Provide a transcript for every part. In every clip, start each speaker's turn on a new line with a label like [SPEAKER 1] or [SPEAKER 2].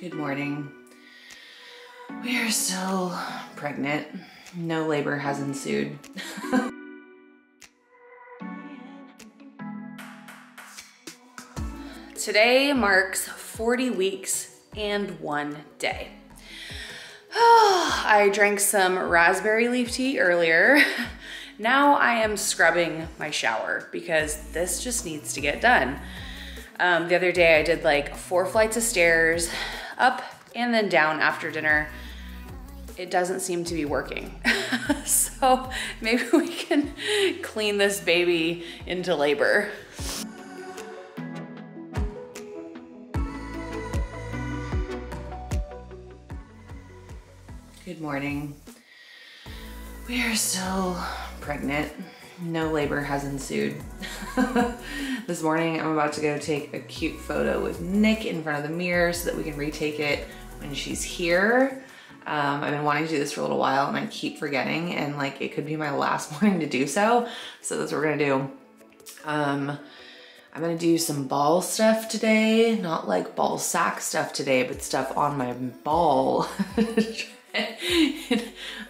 [SPEAKER 1] Good morning. We are still pregnant. No labor has ensued. Today marks 40 weeks and one day. I drank some raspberry leaf tea earlier. Now I am scrubbing my shower because this just needs to get done. Um, the other day I did like four flights of stairs, up and then down after dinner. It doesn't seem to be working. so maybe we can clean this baby into labor. Good morning. We are still pregnant. No labor has ensued. this morning I'm about to go take a cute photo with Nick in front of the mirror so that we can retake it when she's here. Um, I've been wanting to do this for a little while and I keep forgetting and like it could be my last morning to do so. So that's what we're gonna do. Um, I'm gonna do some ball stuff today, not like ball sack stuff today, but stuff on my ball.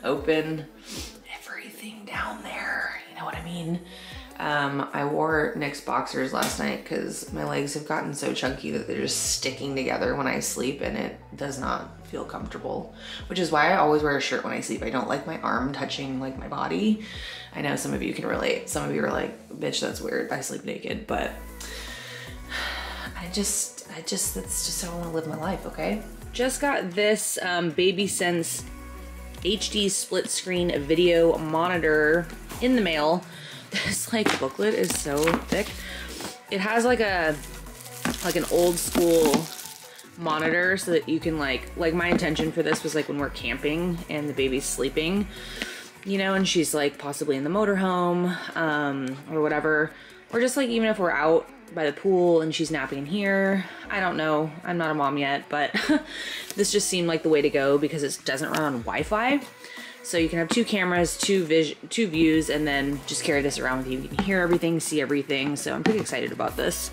[SPEAKER 1] open everything down there. Um, I wore Nick's boxers last night because my legs have gotten so chunky that they're just sticking together when I sleep and it does not feel comfortable, which is why I always wear a shirt when I sleep. I don't like my arm touching like my body. I know some of you can relate. Some of you are like, bitch, that's weird. I sleep naked, but I just, I just, that's just how I want to live my life, okay? Just got this um, BabySense HD split screen video monitor in the mail. This like booklet is so thick. It has like a like an old school monitor so that you can like like my intention for this was like when we're camping and the baby's sleeping you know and she's like possibly in the motorhome um or whatever or just like even if we're out by the pool and she's napping here. I don't know. I'm not a mom yet, but this just seemed like the way to go because it doesn't run on Wi-Fi. So you can have two cameras, two vis two views, and then just carry this around with you. You can hear everything, see everything. So I'm pretty excited about this.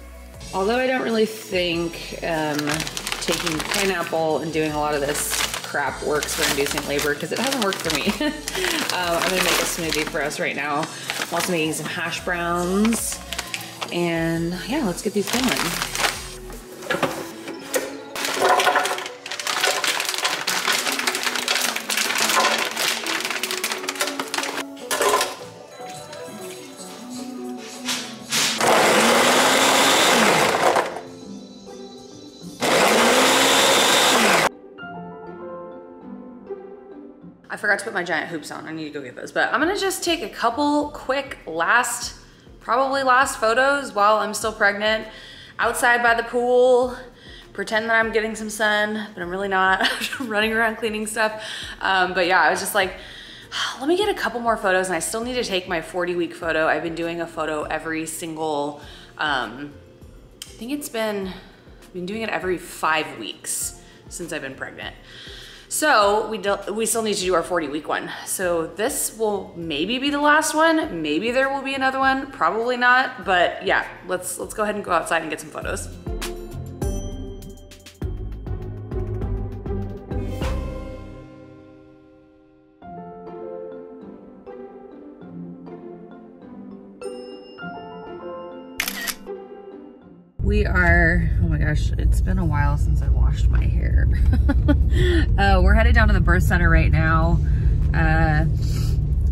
[SPEAKER 1] Although I don't really think um, taking pineapple and doing a lot of this crap works for inducing labor because it hasn't worked for me. um, I'm gonna make a smoothie for us right now. I'm also making some hash browns and yeah, let's get these going. I forgot to put my giant hoops on. I need to go get those. But I'm gonna just take a couple quick last probably last photos while I'm still pregnant, outside by the pool, pretend that I'm getting some sun, but I'm really not. running around cleaning stuff. Um, but yeah, I was just like, let me get a couple more photos and I still need to take my 40 week photo. I've been doing a photo every single, um, I think it's been, I've been doing it every five weeks since I've been pregnant. So we we still need to do our 40 week one. So this will maybe be the last one. Maybe there will be another one, probably not. But yeah, let's, let's go ahead and go outside and get some photos. Gosh, it's been a while since I washed my hair. uh, we're headed down to the birth center right now. Uh,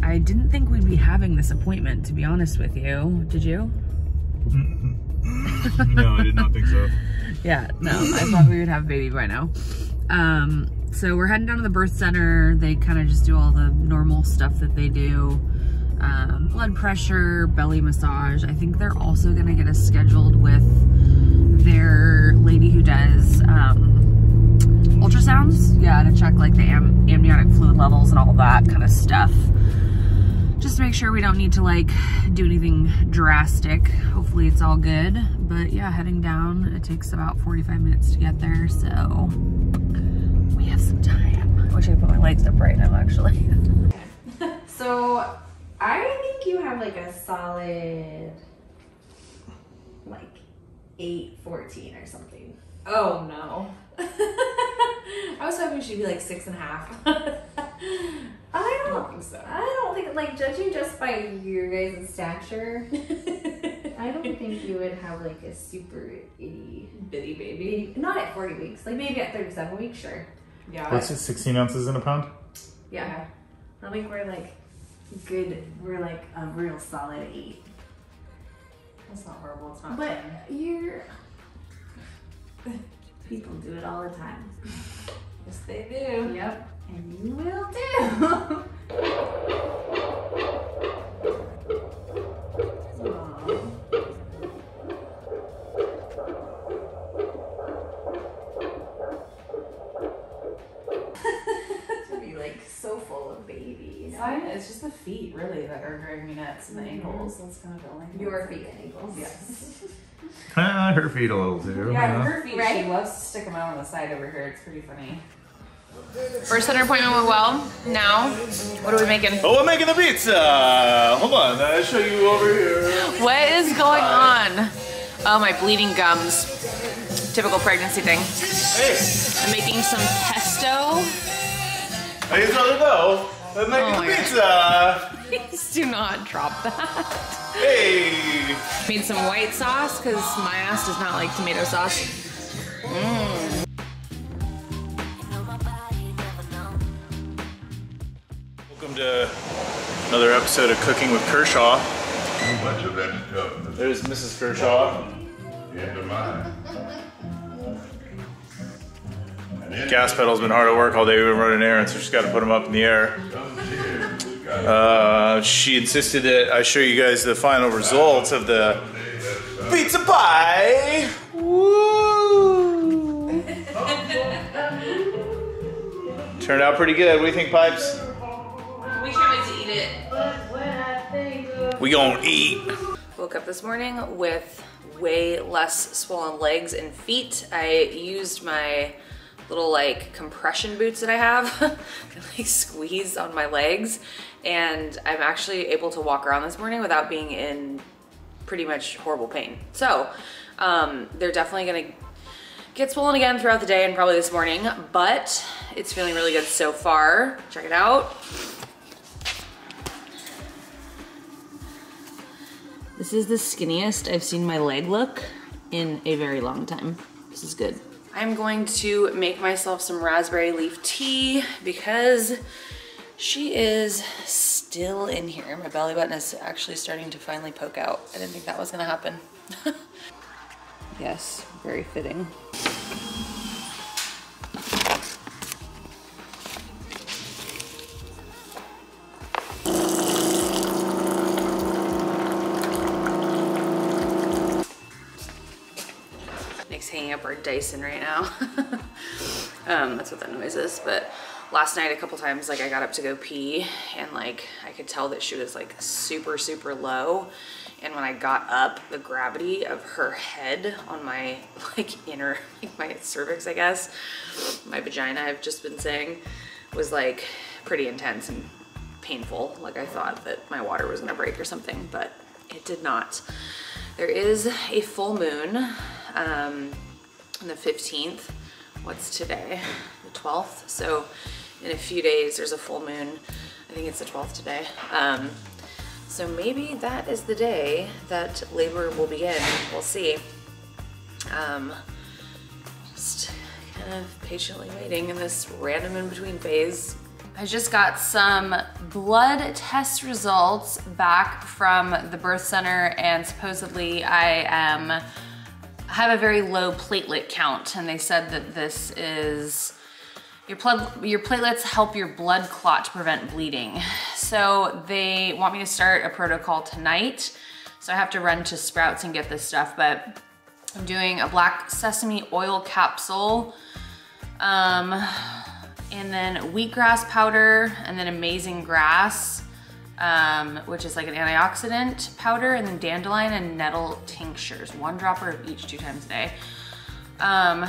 [SPEAKER 1] I didn't think we'd be having this appointment, to be honest with you. Did you?
[SPEAKER 2] no, I did not think so.
[SPEAKER 1] yeah, no, I thought we would have a baby by now. Um, so we're heading down to the birth center. They kind of just do all the normal stuff that they do. Um, blood pressure, belly massage. I think they're also gonna get us scheduled with their lady who does um, ultrasounds. Yeah, to check like the am amniotic fluid levels and all that kind of stuff. Just to make sure we don't need to like do anything drastic. Hopefully it's all good. But yeah, heading down, it takes about 45 minutes to get there. So we have some time. I wish I could put my legs up right now actually. so I think you have like a solid like 814 or something.
[SPEAKER 3] Oh no.
[SPEAKER 2] I was hoping she'd be like six and a half.
[SPEAKER 3] I don't,
[SPEAKER 2] think so.
[SPEAKER 3] I don't think like judging just by your guys' stature. I don't think you would have like a super itty,
[SPEAKER 2] Bitty baby.
[SPEAKER 3] itty. Not at forty weeks. Like maybe at thirty-seven weeks, sure.
[SPEAKER 2] Yeah.
[SPEAKER 4] What's it? 16 ounces in a pound?
[SPEAKER 3] Yeah. I think we're like good. We're like a real solid eight.
[SPEAKER 2] That's not horrible. It's not
[SPEAKER 3] But
[SPEAKER 2] ten.
[SPEAKER 3] you're. People do it all the time.
[SPEAKER 2] Yes, they do.
[SPEAKER 3] Yep, and you will too.
[SPEAKER 2] ankles. That's kind of the only.
[SPEAKER 3] Your feet and ankles.
[SPEAKER 2] Yes.
[SPEAKER 4] Ah, her feet a little too.
[SPEAKER 2] Yeah,
[SPEAKER 4] yeah.
[SPEAKER 2] her feet.
[SPEAKER 3] Right?
[SPEAKER 2] She loves to stick them out on the side over here. It's pretty funny.
[SPEAKER 1] Birth center appointment went well. Now, what are we making?
[SPEAKER 4] Oh, we're making the pizza. Hold on, I'll show you over here.
[SPEAKER 1] What is going on? Oh, my bleeding gums. Typical pregnancy thing.
[SPEAKER 4] Hey,
[SPEAKER 1] I'm making some pesto.
[SPEAKER 4] I just want to know. I'm making
[SPEAKER 1] Oh
[SPEAKER 4] the pizza.
[SPEAKER 1] Please do not drop that.
[SPEAKER 4] Hey.
[SPEAKER 1] Made some white sauce because my ass does not like tomato sauce. Mm.
[SPEAKER 4] Welcome to another episode of Cooking with Kershaw.
[SPEAKER 5] Too much of that stuff
[SPEAKER 4] There's Mrs. Kershaw.
[SPEAKER 5] into mine. And then
[SPEAKER 4] Gas pedal's been hard at work all day. We've been running errands, so she's got to put them up in the air.
[SPEAKER 5] Some tears got
[SPEAKER 4] Uh, she insisted that I show you guys the final results of the pizza pie. Woo! Turned out pretty good. What do you think, Pipes?
[SPEAKER 1] We can't wait to eat it.
[SPEAKER 4] We gonna eat.
[SPEAKER 1] Woke up this morning with way less swollen legs and feet. I used my little like compression boots that I have to like squeeze on my legs and I'm actually able to walk around this morning without being in pretty much horrible pain. So um, they're definitely gonna get swollen again throughout the day and probably this morning, but it's feeling really good so far. Check it out. This is the skinniest I've seen my leg look in a very long time. This is good. I'm going to make myself some raspberry leaf tea because she is still in here. My belly button is actually starting to finally poke out. I didn't think that was gonna happen. yes, very fitting. Dyson right now. um, that's what that noise is. But last night, a couple times, like I got up to go pee, and like I could tell that she was like super, super low. And when I got up, the gravity of her head on my like inner, like my cervix, I guess, my vagina, I've just been saying, was like pretty intense and painful. Like I thought that my water was gonna break or something, but it did not. There is a full moon um, the 15th. What's today? The 12th. So in a few days, there's a full moon. I think it's the 12th today. Um, so maybe that is the day that labor will begin. We'll see. Um, just kind of patiently waiting in this random in between phase. I just got some blood test results back from the birth center and supposedly I am have a very low platelet count and they said that this is your blood your platelets help your blood clot to prevent bleeding. So they want me to start a protocol tonight. So I have to run to Sprouts and get this stuff, but I'm doing a black sesame oil capsule. Um, and then wheatgrass powder, and then amazing grass, um, which is like an antioxidant powder, and then dandelion and nettle tinctures, one dropper of each two times a day. Um,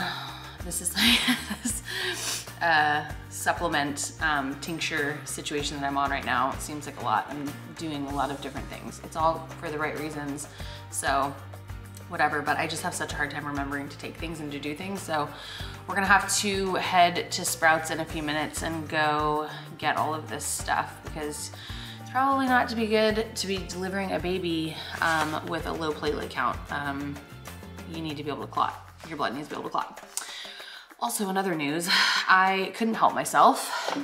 [SPEAKER 1] this is like this uh, supplement um, tincture situation that I'm on right now. It seems like a lot. I'm doing a lot of different things. It's all for the right reasons. So whatever, but I just have such a hard time remembering to take things and to do things. So we're gonna have to head to Sprouts in a few minutes and go get all of this stuff because probably not to be good to be delivering a baby um, with a low platelet count. Um, you need to be able to clot. Your blood needs to be able to clot. Also, in other news, I couldn't help myself.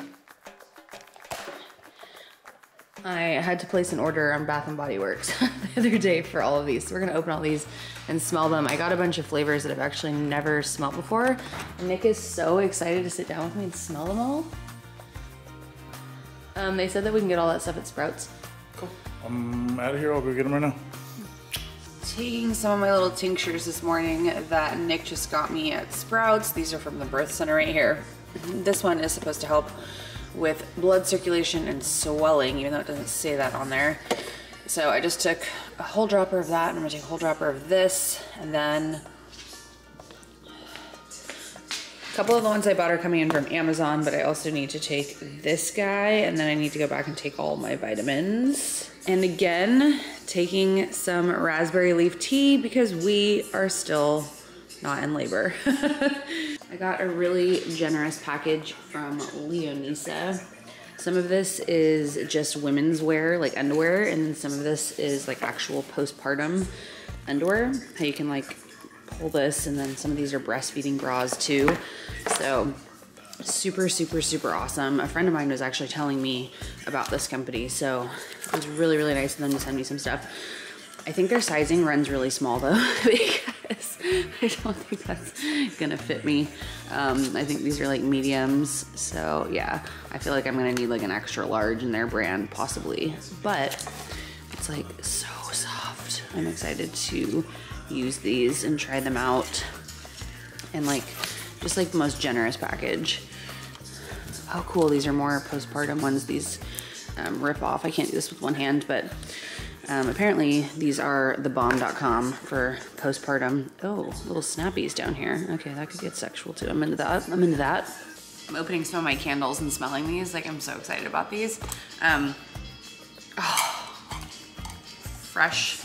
[SPEAKER 1] I had to place an order on Bath and Body Works the other day for all of these. So we're gonna open all these and smell them. I got a bunch of flavors that I've actually never smelled before. Nick is so excited to sit down with me and smell them all. Um, they said that we can get all that stuff at Sprouts. Cool.
[SPEAKER 4] I'm out of here. I'll go get them right now.
[SPEAKER 1] Taking some of my little tinctures this morning that Nick just got me at Sprouts. These are from the birth center right here. This one is supposed to help with blood circulation and swelling, even though it doesn't say that on there. So I just took a whole dropper of that, and I'm gonna take a whole dropper of this, and then couple of the ones I bought are coming in from Amazon, but I also need to take this guy, and then I need to go back and take all my vitamins. And again, taking some raspberry leaf tea because we are still not in labor. I got a really generous package from Leonisa. Some of this is just women's wear, like underwear, and then some of this is like actual postpartum underwear. How you can like pull this, and then some of these are breastfeeding bras too. So super, super, super awesome. A friend of mine was actually telling me about this company, so it was really, really nice of them to send me some stuff. I think their sizing runs really small though, because I don't think that's gonna fit me. Um, I think these are like mediums, so yeah, I feel like I'm gonna need like an extra large in their brand, possibly. But it's like so soft. I'm excited to use these and try them out. And like, just like the most generous package. Oh cool, these are more postpartum ones. These um, rip off. I can't do this with one hand, but um, apparently these are thebomb.com for postpartum. Oh, little snappies down here. Okay, that could get sexual too. I'm into that. I'm into that. I'm opening some of my candles and smelling these. Like I'm so excited about these. Um, oh, fresh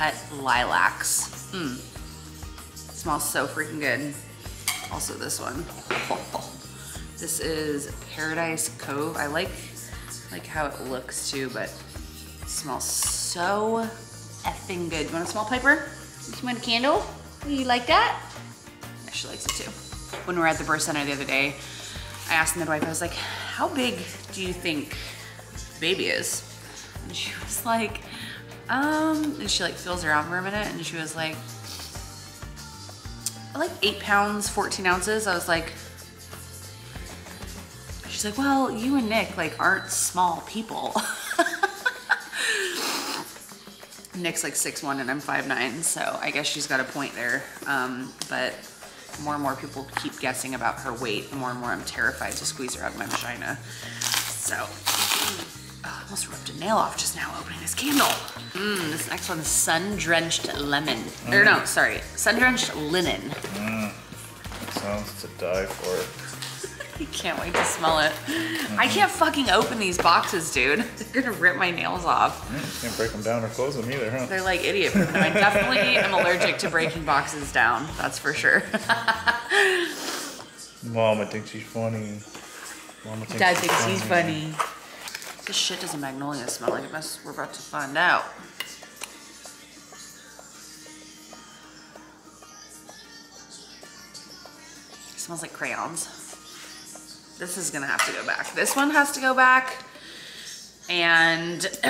[SPEAKER 1] cut lilacs. Mm. Smells so freaking good. Also this one. This is Paradise Cove. I like like how it looks too, but smells so effing good. You want a small Piper? You want a candle? You like that? Yeah, she likes it too. When we were at the birth center the other day, I asked the midwife, I was like, how big do you think the baby is? And she was like, um, and she like feels around for a minute and she was like, like eight pounds, 14 ounces. I was like, she's like, well, you and Nick like aren't small people. Nick's like 6'1 and I'm 5'9, so I guess she's got a point there. Um, but more and more people keep guessing about her weight. More and more I'm terrified to squeeze her out of my vagina. So, oh, almost ripped a nail off just now opening this candle. Mmm, this next one's sun-drenched lemon. Or no, mm. sorry, sun-drenched linen. Mm.
[SPEAKER 4] Sounds to die for.
[SPEAKER 1] I can't wait to smell it. I mm-hmm. can't fucking open these boxes, dude. They're gonna rip my nails off.
[SPEAKER 4] Mm, can't break them down or close them either, huh?
[SPEAKER 1] They're like idiot proof. I definitely am allergic to breaking boxes down. That's for sure.
[SPEAKER 4] Mama thinks she's funny. Mama thinks
[SPEAKER 1] Dad
[SPEAKER 4] she's
[SPEAKER 1] thinks he's funny. This shit does a magnolia smell like it must, we're about to find out. It smells like crayons. This is gonna have to go back. This one has to go back. And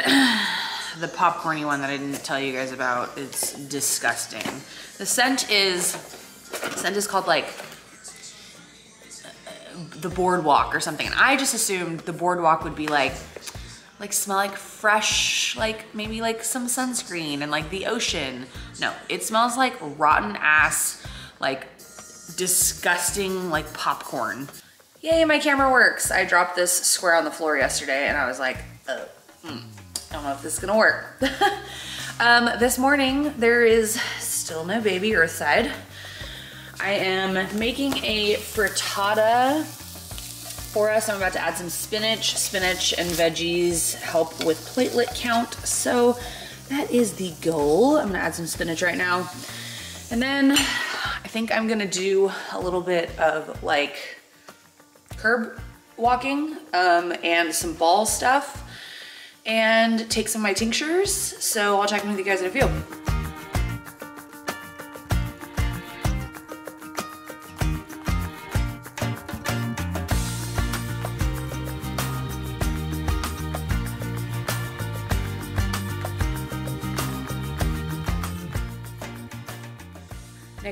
[SPEAKER 1] the popcorny one that I didn't tell you guys about, it's disgusting. The scent is, the scent is called like the boardwalk or something. And I just assumed the boardwalk would be like, like smell like fresh, like maybe like some sunscreen and like the ocean. No, it smells like rotten ass, like disgusting like popcorn. Yay, my camera works. I dropped this square on the floor yesterday and I was like, oh, hmm, I don't know if this is gonna work. um, this morning, there is still no baby Earthside. I am making a frittata for us. I'm about to add some spinach. Spinach and veggies help with platelet count. So that is the goal. I'm gonna add some spinach right now. And then I think I'm gonna do a little bit of like curb walking um, and some ball stuff and take some of my tinctures. So I'll check in with you guys in a few.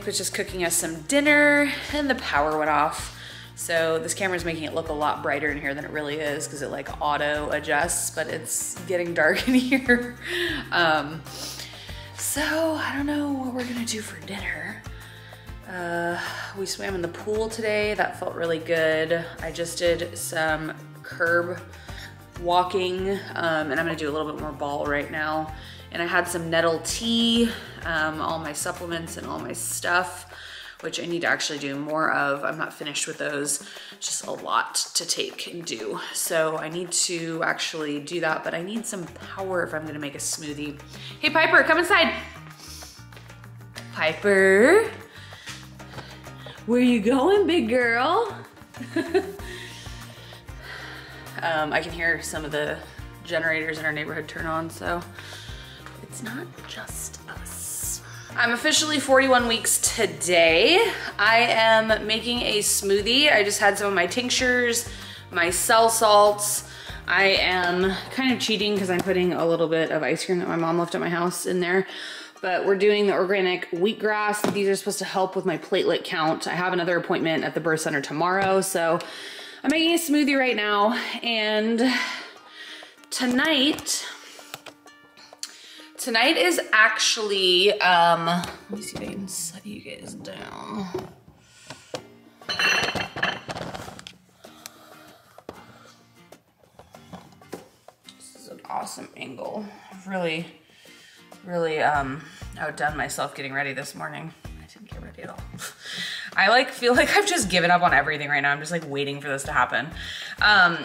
[SPEAKER 1] Was just cooking us some dinner and the power went off. So this camera is making it look a lot brighter in here than it really is because it like auto adjusts, but it's getting dark in here. Um, so I don't know what we're gonna do for dinner. Uh, we swam in the pool today. That felt really good. I just did some curb walking um, and I'm gonna do a little bit more ball right now. And I had some nettle tea, um, all my supplements and all my stuff, which I need to actually do more of. I'm not finished with those, just a lot to take and do. So I need to actually do that, but I need some power if I'm gonna make a smoothie. Hey Piper, come inside. Piper, where you going, big girl? um, I can hear some of the generators in our neighborhood turn on, so it's not just us. I'm officially 41 weeks today. I am making a smoothie. I just had some of my tinctures, my cell salts. I am kind of cheating because I'm putting a little bit of ice cream that my mom left at my house in there. But we're doing the organic wheatgrass. These are supposed to help with my platelet count. I have another appointment at the birth center tomorrow. So I'm making a smoothie right now. And tonight, Tonight is actually, um, let me see if I can set you guys down. This is an awesome angle. I've really, really um, outdone myself getting ready this morning. I didn't get ready at all. I like feel like I've just given up on everything right now. I'm just like waiting for this to happen. Um,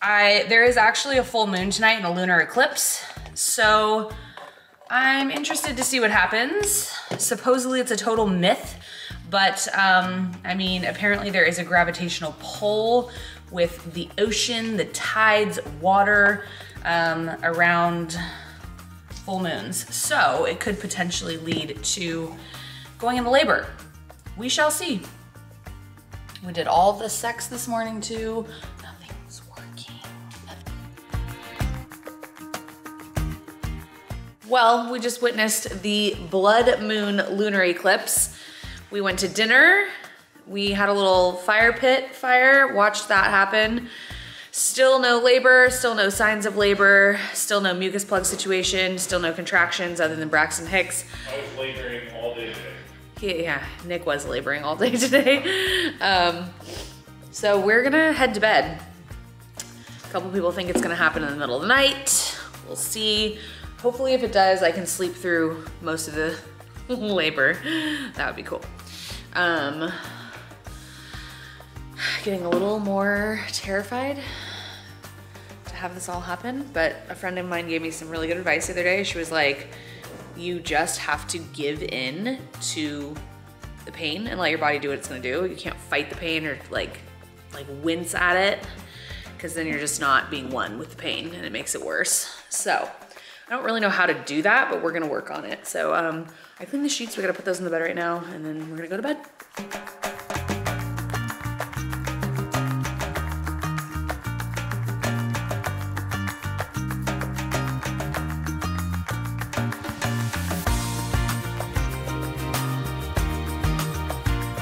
[SPEAKER 1] I There is actually a full moon tonight and a lunar eclipse. So I'm interested to see what happens. Supposedly it's a total myth, but um, I mean, apparently there is a gravitational pull with the ocean, the tides, water um, around full moons. So it could potentially lead to going into labor. We shall see. We did all the sex this morning too. Well, we just witnessed the blood moon lunar eclipse. We went to dinner. We had a little fire pit fire, watched that happen. Still no labor, still no signs of labor, still no mucus plug situation, still no contractions other than Braxton Hicks.
[SPEAKER 4] I was laboring all day today.
[SPEAKER 1] He, yeah, Nick was laboring all day today. Um, so we're gonna head to bed. A couple people think it's gonna happen in the middle of the night. We'll see. Hopefully if it does, I can sleep through most of the labor. That would be cool. Um, getting a little more terrified to have this all happen, but a friend of mine gave me some really good advice the other day. She was like, you just have to give in to the pain and let your body do what it's gonna do. You can't fight the pain or like, like wince at it because then you're just not being one with the pain and it makes it worse. So I don't really know how to do that, but we're gonna work on it. So um, I cleaned the sheets, we gotta put those in the bed right now and then we're gonna go to bed.